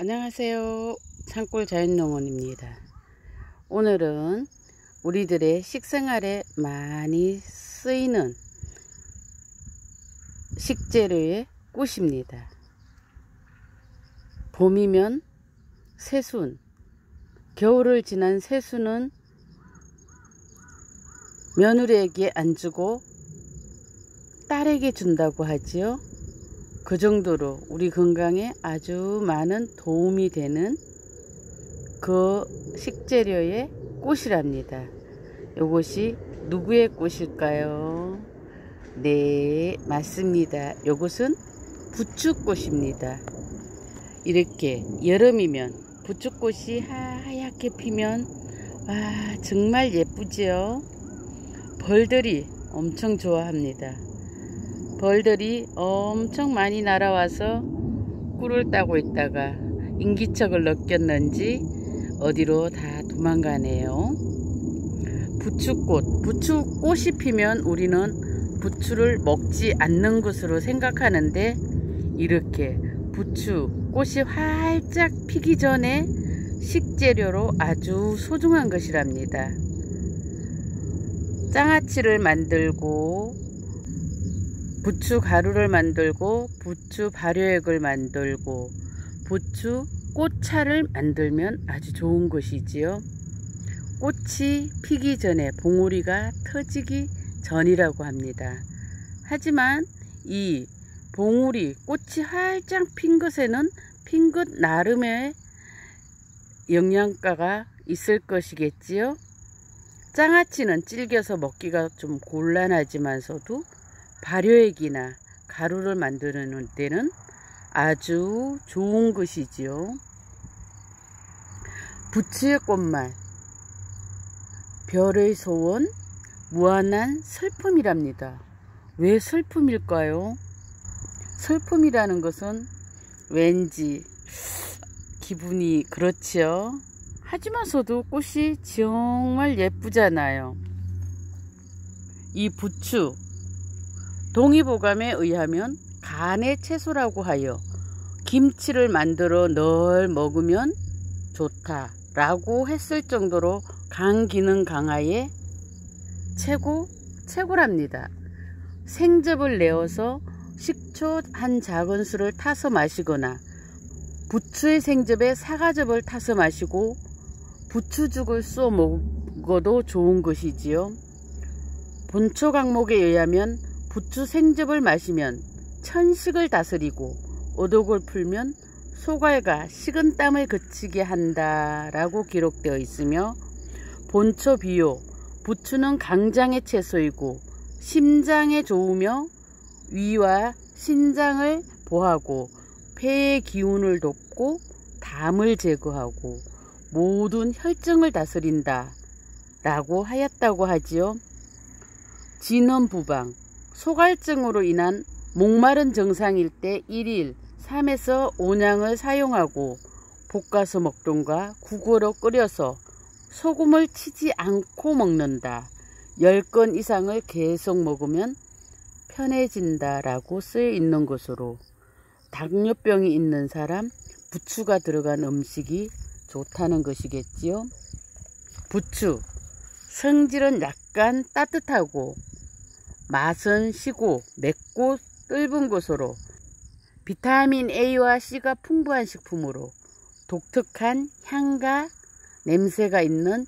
안녕하세요. 산골 자연농원입니다. 오늘은 우리들의 식생활에 많이 쓰이는 식재료의 꽃입니다. 봄이면 새순 겨울을 지난 새순은 며느리에게 안 주고 딸에게 준다고 하지요 그 정도로 우리 건강에 아주 많은 도움이 되는 그 식재료의 꽃이랍니다. 이것이 누구의 꽃일까요? 네, 맞습니다. 이것은 부추꽃입니다. 이렇게 여름이면 부추꽃이 하얗게 피면 와 정말 예쁘지요? 벌들이 엄청 좋아합니다. 벌들이 엄청 많이 날아와서 꿀을 따고 있다가 인기척을 느꼈는지 어디로 다 도망가네요. 부추꽃, 부추꽃이 피면 우리는 부추를 먹지 않는 것으로 생각하는데 이렇게 부추꽃이 활짝 피기 전에 식재료로 아주 소중한 것이랍니다. 장아찌를 만들고 부추 가루를 만들고 부추 발효액을 만들고 부추 꽃차를 만들면 아주 좋은 것이지요. 꽃이 피기 전에 봉우리가 터지기 전이라고 합니다. 하지만 이 봉우리 꽃이 활짝 핀 것에는 핀 것 나름의 영양가가 있을 것이겠지요. 장아찌는 질겨서 먹기가 좀 곤란하지만서도 발효액이나 가루를 만드는 데는 아주 좋은 것이지요. 부츠의 꽃말 별의 소원 무한한 슬픔이랍니다. 왜 슬픔일까요? 슬픔이라는 것은 왠지 기분이 그렇지요. 하지만서도 꽃이 정말 예쁘잖아요. 이 부추 동의보감에 의하면 간의 채소라고 하여 김치를 만들어 널 먹으면 좋다라고 했을 정도로 간 기능 강화에 최고 최고랍니다. 생즙을 내어서 식초 한 작은 술을 타서 마시거나 부추의 생즙에 사과즙을 타서 마시고 부추죽을 쏘 먹어도 좋은 것이지요. 본초 강목에 의하면 부추 생즙을 마시면 천식을 다스리고 오독을 풀면 소갈과 식은 땀을 그치게 한다라고 기록되어 있으며 본초 비요 부추는 강장의 채소이고 심장에 좋으며 위와 신장을 보하고 폐의 기운을 돕고 담을 제거하고 모든 혈증을 다스린다 라고 하였다고 하지요. 진원부방 소갈증으로 인한 목마른 정상일 때 1일 3에서 5냥을 사용하고 볶아서 먹던가 국으로 끓여서 소금을 치지 않고 먹는다. 10건 이상을 계속 먹으면 편해진다 라고 쓰여 있는 것으로 당뇨병이 있는 사람 부추가 들어간 음식이 좋다는 것이겠지요. 부추 성질은 약간 따뜻하고 맛은 시고 맵고 뜰분 것으로 비타민 A와 C가 풍부한 식품으로 독특한 향과 냄새가 있는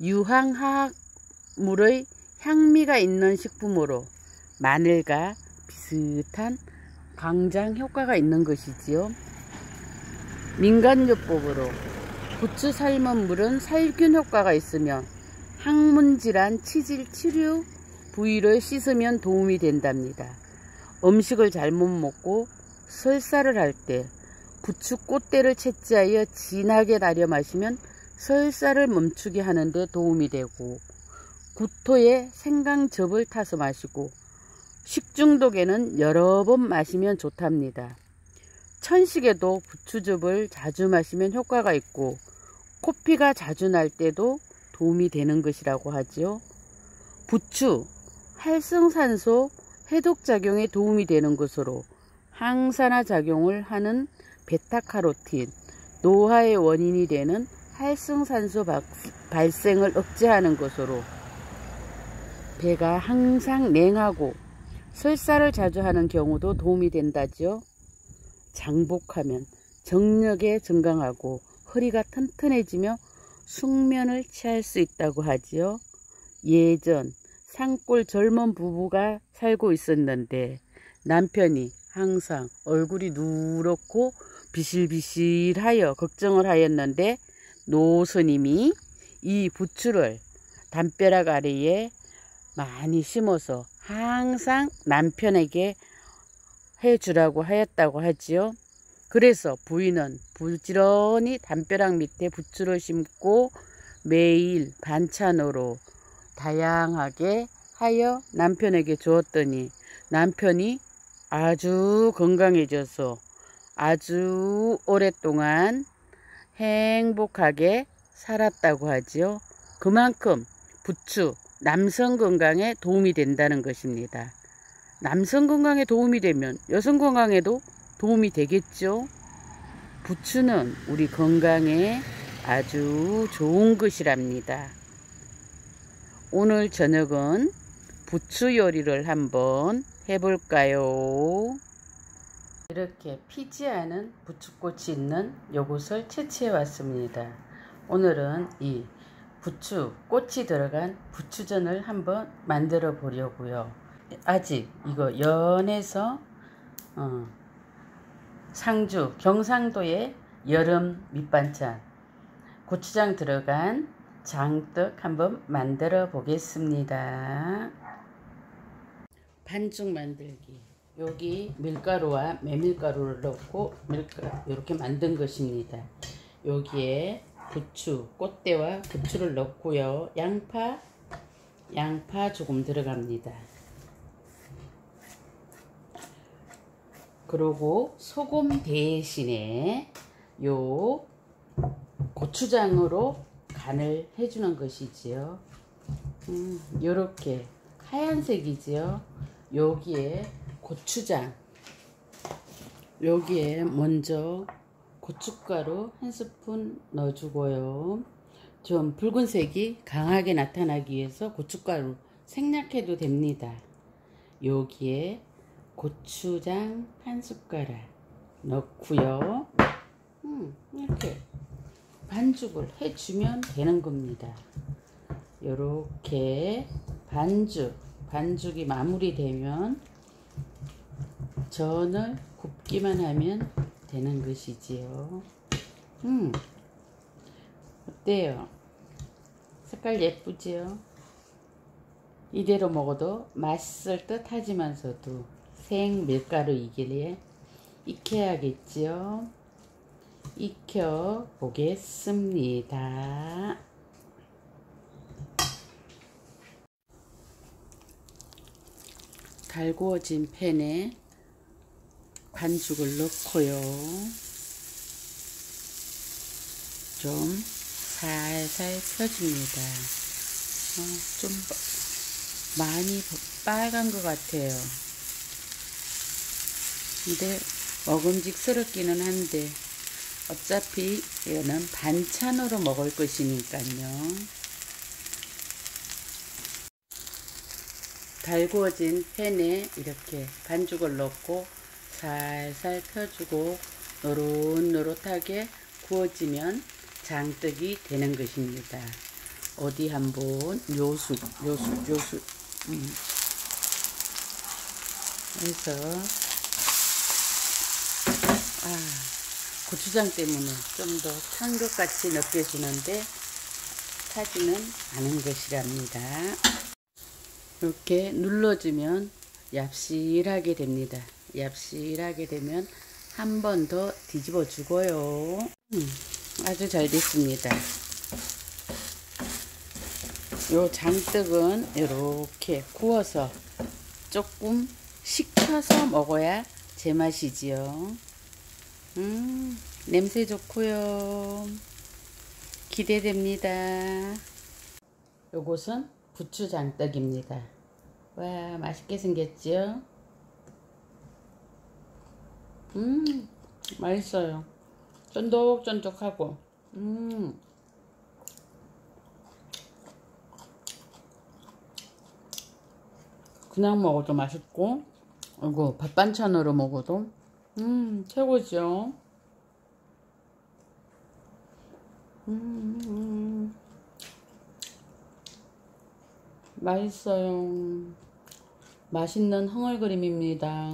유황화학물의 향미가 있는 식품으로 마늘과 비슷한 강장 효과가 있는 것이지요. 민간요법으로 부추 삶은 물은 살균 효과가 있으며 항문질환, 치질 치료 부위를 씻으면 도움이 된답니다. 음식을 잘못 먹고 설사를 할 때 부추 꽃대를 채취하여 진하게 달여 마시면 설사를 멈추게 하는데 도움이 되고 구토에 생강즙을 타서 마시고 식중독에는 여러 번 마시면 좋답니다. 천식에도 부추즙을 자주 마시면 효과가 있고 코피가 자주 날 때도 도움이 되는 것이라고 하지요. 부추, 활성산소 해독작용에 도움이 되는 것으로 항산화 작용을 하는 베타카로틴, 노화의 원인이 되는 활성산소 발생을 억제하는 것으로 배가 항상 냉하고 설사를 자주 하는 경우도 도움이 된다죠. 장복하면 정력에 증강하고 허리가 튼튼해지며 숙면을 취할 수 있다고 하지요. 예전 산골 젊은 부부가 살고 있었는데 남편이 항상 얼굴이 누렇고 비실비실하여 걱정을 하였는데 노스님이 이 부추를 담벼락 아래에 많이 심어서 항상 남편에게 해주라고 하였다고 하지요. 그래서 부인은 부지런히 담벼락 밑에 부추를 심고 매일 반찬으로 다양하게 하여 남편에게 주었더니 남편이 아주 건강해져서 아주 오랫동안 행복하게 살았다고 하지요. 그만큼 부추 남성 건강에 도움이 된다는 것입니다. 남성 건강에 도움이 되면 여성 건강에도 도움이 되겠죠. 부추는 우리 건강에 아주 좋은 것이랍니다. 오늘 저녁은 부추 요리를 한번 해볼까요? 이렇게 피지 않은 부추꽃이 있는 요것을 채취해 왔습니다. 오늘은 이 부추 꽃이 들어간 부추전을 한번 만들어 보려고요. 아직 이거 연해서 어, 상주 경상도의 여름 밑반찬 고추장 들어간 장떡 한번 만들어 보겠습니다. 반죽 만들기 여기 밀가루와 메밀가루를 넣고 밀가루 이렇게 만든 것입니다. 여기에 부추, 꽃대와 부추를 넣고요. 양파, 양파 조금 들어갑니다. 그리고 소금 대신에 요 고추장으로 간을 해주는 것이지요. 음, 요렇게 하얀색이지요. 여기에 고추장 여기에 먼저 고춧가루 한 스푼 넣어주고요. 좀 붉은색이 강하게 나타나기 위해서 고춧가루 생략해도 됩니다. 여기에 고추장 한 숟가락 넣고요. 음, 이렇게 반죽을 해주면 되는 겁니다. 이렇게 반죽, 반죽이 마무리되면 전을 굽기만 하면 되는 것이지요. 음, 어때요? 색깔 예쁘지요? 이대로 먹어도 맛있을 듯 하지만서도 생 밀가루이길래 익혀야겠지요. 익혀 보겠습니다. 달구어진 팬에 반죽을 넣고요. 좀 살살 펴줍니다. 어, 좀 많이 빨간 것 같아요. 근데 먹음직스럽기는 한데 어차피 얘는 반찬으로 먹을 것이니까요. 달구어진 팬에 이렇게 반죽을 넣고 살살 펴주고 노릇노릇하게 구워지면 장떡이 되는 것입니다. 어디 한번 요수 요수 요수 음. 해서 아 고추장 때문에 좀 더 탄 것 같이 느껴지는데 타지는 않은 것이랍니다. 이렇게 눌러주면 얍실하게 됩니다. 얍실하게 되면 한 번 더 뒤집어 주고요. 음, 아주 잘 됐습니다. 요 장떡은 이렇게 구워서 조금 식혀서 먹어야 제맛이지요. 음, 냄새 좋고요. 기대됩니다. 요것은 부추장떡입니다. 와, 맛있게 생겼죠? 음 맛있어요 쫀득쫀득하고 음. 그냥 먹어도 맛있고 그리고 밥 반찬으로 먹어도 음 최고죠 음, 맛있어요 맛있는 흥얼그림입니다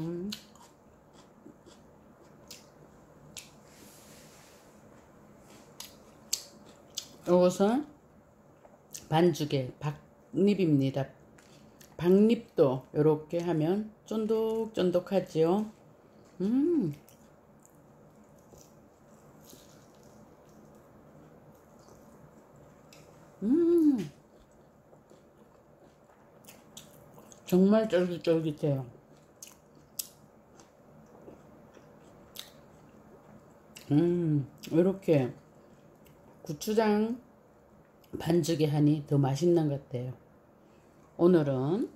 이것은 반죽의 박립입니다. 박립도 이렇게 하면 쫀득쫀득하지요. 음. 음. 정말 쫄깃쫄깃해요. 음, 이렇게 고추장 반죽에 하니 더 맛있는 것 같아요. 오늘은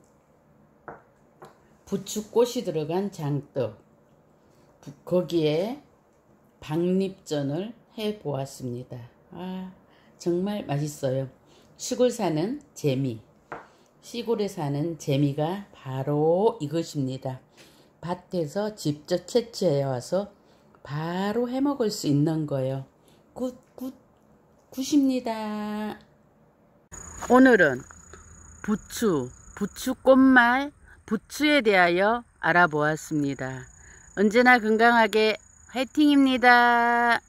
부추꽃이 들어간 장떡 거기에 박립전을 해 보았습니다. 아 정말 맛있어요. 시골 사는 재미 시골에 사는 재미가 바로 이것입니다. 밭에서 직접 채취해 와서 바로 해 먹을 수 있는 거예요. Good good good입니다. 오늘은 부추, 부추 꽃말, 부추에 대하여 알아보았습니다. 언제나 건강하게 화이팅입니다.